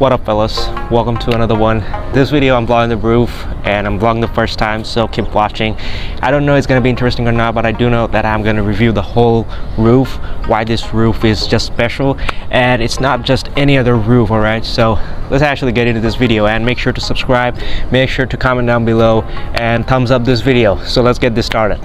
What up fellas? Welcome to another one. This video I'm vlogging the roof and I'm vlogging the first time so keep watching. I don't know if it's gonna be interesting or not but I do know that I'm gonna review the whole roof, why this roof is just special and it's not just any other roof alright so let's actually get into this video and make sure to subscribe, make sure to comment down below and thumbs up this video. So let's get this started.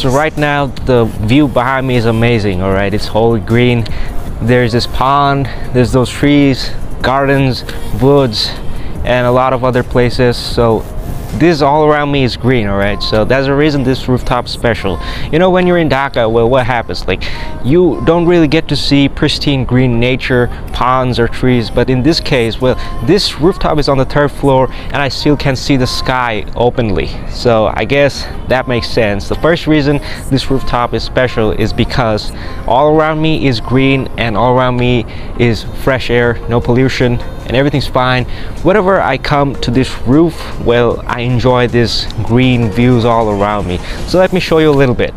So right now the view behind me is amazing all right? It's whole green. There's this pond there's those trees gardens woods and a lot of other places. So this all around me is green all right? So that's the reason this rooftop special. You know when you're in dhaka well what happens? Like you don't really get to see pristine green nature ponds or trees. But in this case well this rooftop is on the third floor and i still can see the sky openly. So i guess that makes sense. The first reason this rooftop is special is because all around me is green and all around me is fresh air no pollution and everything's fine. Whenever I come to this roof well I enjoy this green views all around me. So let me show you a little bit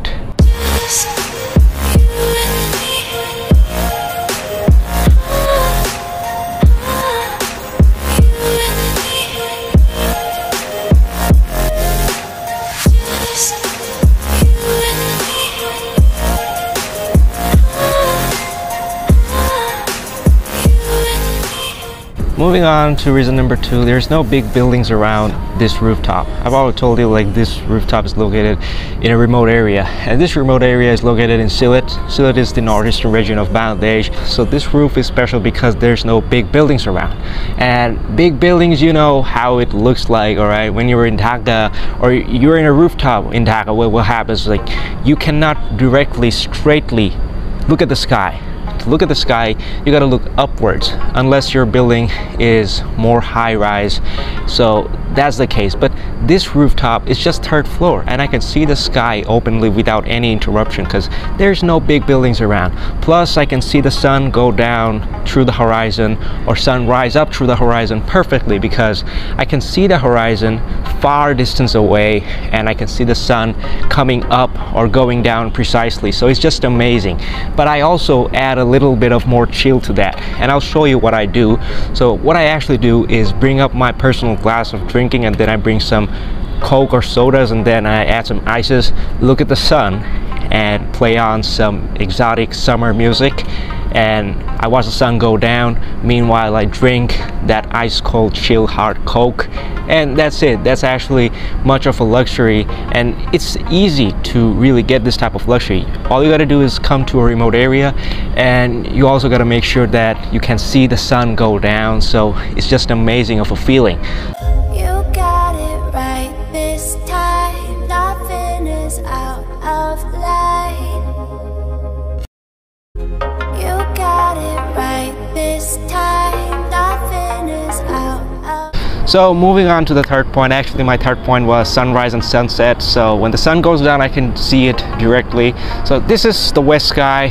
moving on to reason number two there's no big buildings around this rooftop. I've already told you like this rooftop is located in a remote area and this remote area is located in Sylhet Sylhet is the northeastern region of Bangladesh. So this roof is special because there's no big buildings around. And big buildings you know how it looks like all right? When you're in Dhaka or you're in a rooftop in Dhaka what, what happens like you cannot directly straightly look at the sky to look at the sky you got to look upwards unless your building is more high rise so that's the case but this rooftop is just third floor and I can see the sky openly without any interruption because there's no big buildings around. Plus I can see the sun go down through the horizon or sun rise up through the horizon perfectly because I can see the horizon far distance away and I can see the sun coming up or going down precisely. So it's just amazing. But I also add a little bit of more chill to that and I'll show you what I do. So what I actually do is bring up my personal glass of drinking and then I bring some coke or sodas and then I add some ices. Look at the sun and play on some exotic summer music and I watch the sun go down. Meanwhile I drink that ice cold chill hard coke and that's it. That's actually much of a luxury and it's easy to really get this type of luxury. All you got to do is come to a remote area and you also got to make sure that you can see the sun go down so it's just amazing of a feeling So moving on to the third point, actually my third point was sunrise and sunset. So when the sun goes down, I can see it directly. So this is the west sky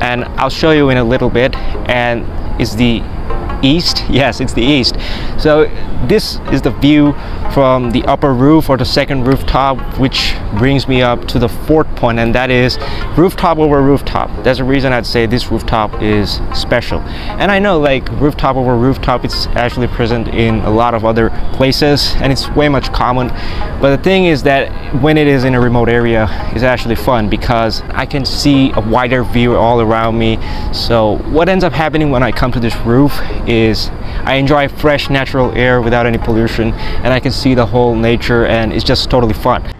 and I'll show you in a little bit and is the east? Yes it's the east. So this is the view from the upper roof or the second rooftop which brings me up to the fourth point and that is rooftop over rooftop. That's the reason I'd say this rooftop is special. And I know like rooftop over rooftop it's actually present in a lot of other places and it's way much common. But the thing is that when it is in a remote area it's actually fun because I can see a wider view all around me. So what ends up happening when I come to this roof is I enjoy fresh natural air without any pollution and I can see the whole nature and it's just totally fun.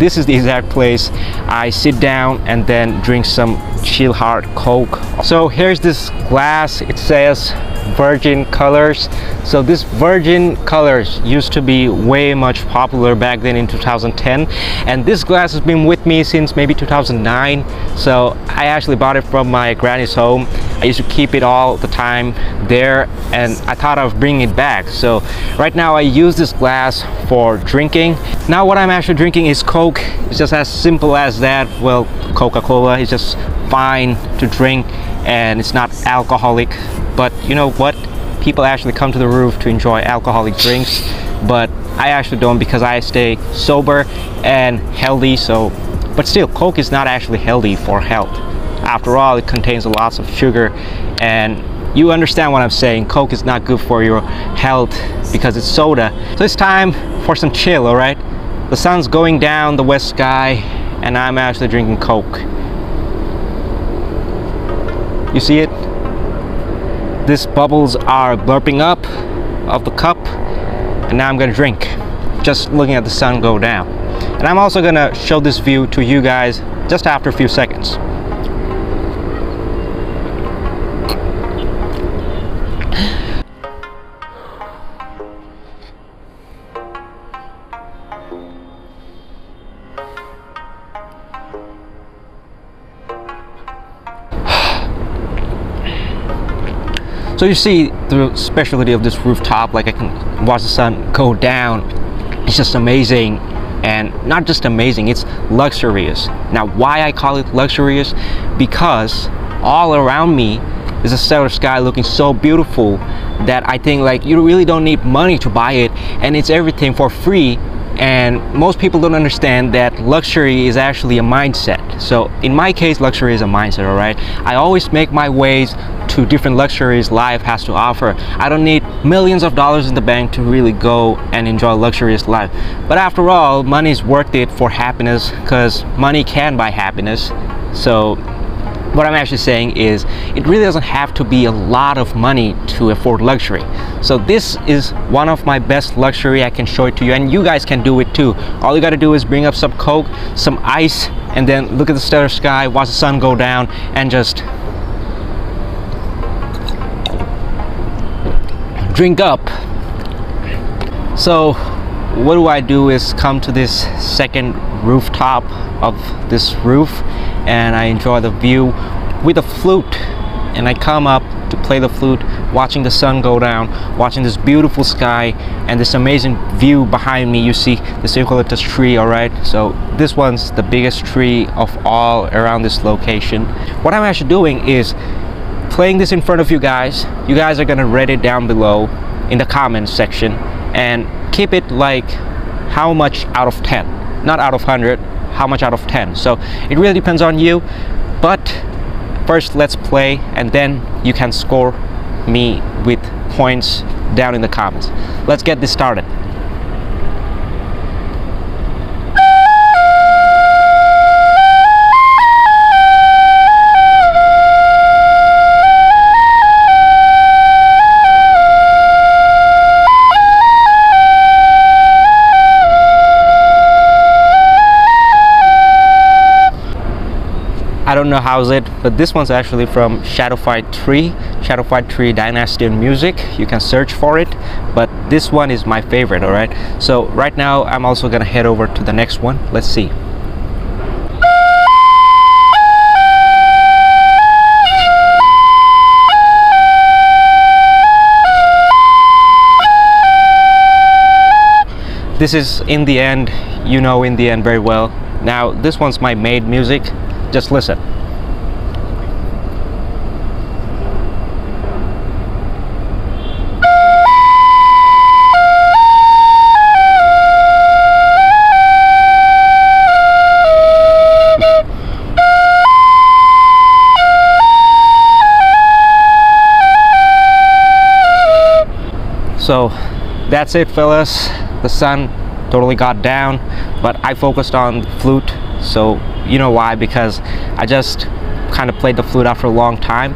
this is the exact place I sit down and then drink some chill hard coke so here's this glass it says virgin colors. So this virgin colors used to be way much popular back then in 2010 and this glass has been with me since maybe 2009 so I actually bought it from my granny's home. I used to keep it all the time there and I thought of bringing it back. So right now I use this glass for drinking. Now what I'm actually drinking is Coke. It's just as simple as that. Well Coca-Cola is just fine to drink and it's not alcoholic but you know what? People actually come to the roof to enjoy alcoholic drinks but I actually don't because I stay sober and healthy so but still coke is not actually healthy for health. After all it contains lots of sugar and you understand what I'm saying. Coke is not good for your health because it's soda. So it's time for some chill all right? The sun's going down the west sky and I'm actually drinking coke you see it? These bubbles are burping up of the cup and now I'm gonna drink just looking at the sun go down. And I'm also gonna show this view to you guys just after a few seconds So you see the specialty of this rooftop, like I can watch the sun go down. It's just amazing and not just amazing, it's luxurious. Now why I call it luxurious? Because all around me is a stellar sky looking so beautiful that I think like you really don't need money to buy it and it's everything for free and most people don't understand that luxury is actually a mindset so in my case luxury is a mindset all right i always make my ways to different luxuries life has to offer. I don't need millions of dollars in the bank to really go and enjoy a luxurious life. But after all, money is worth it for happiness because money can buy happiness. So what I'm actually saying is it really doesn't have to be a lot of money to afford luxury. So this is one of my best luxury I can show it to you and you guys can do it too. All you gotta do is bring up some coke, some ice and then look at the stellar sky, watch the sun go down and just drink up so what do I do is come to this second rooftop of this roof and I enjoy the view with a flute. And I come up to play the flute watching the sun go down watching this beautiful sky and this amazing view behind me. You see this eucalyptus tree all right? So this one's the biggest tree of all around this location. What I'm actually doing is playing this in front of you guys. You guys are gonna rate it down below in the comments section and keep it like how much out of 10 not out of 100 how much out of 10 so it really depends on you but first let's play and then you can score me with points down in the comments. Let's get this started I don't know how's it but this one's actually from Shadow Fight 3 Shadow Fight 3 Dynasty and Music. You can search for it but this one is my favorite alright so right now I'm also gonna head over to the next one. Let's see. This is in the end you know in the end very well. Now this one's my made music just listen. So that's it fellas. The sun totally got down, but I focused on flute so you know why? Because I just kind of played the flute out for a long time.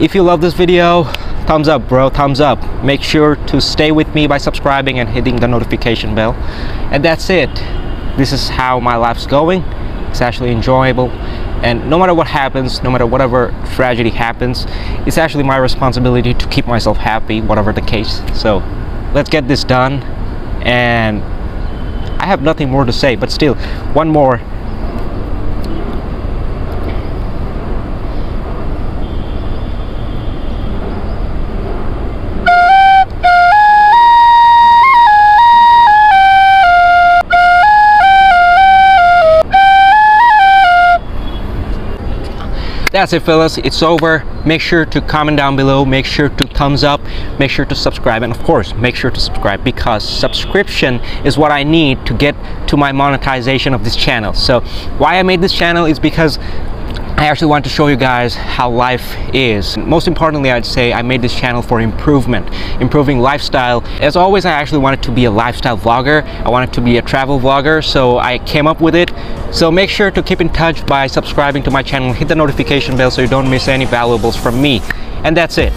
If you love this video thumbs up bro thumbs up. Make sure to stay with me by subscribing and hitting the notification bell. And that's it. This is how my life's going. It's actually enjoyable. And no matter what happens no matter whatever tragedy happens it's actually my responsibility to keep myself happy whatever the case. So let's get this done. And I have nothing more to say but still one more that's it fellas. It's over. Make sure to comment down below. Make sure to thumbs up. Make sure to subscribe. And of course make sure to subscribe because subscription is what I need to get to my monetization of this channel. So why I made this channel is because I actually want to show you guys how life is. Most importantly, I'd say I made this channel for improvement, improving lifestyle. As always, I actually wanted to be a lifestyle vlogger. I wanted to be a travel vlogger, so I came up with it. So make sure to keep in touch by subscribing to my channel, hit the notification bell so you don't miss any valuables from me. And that's it.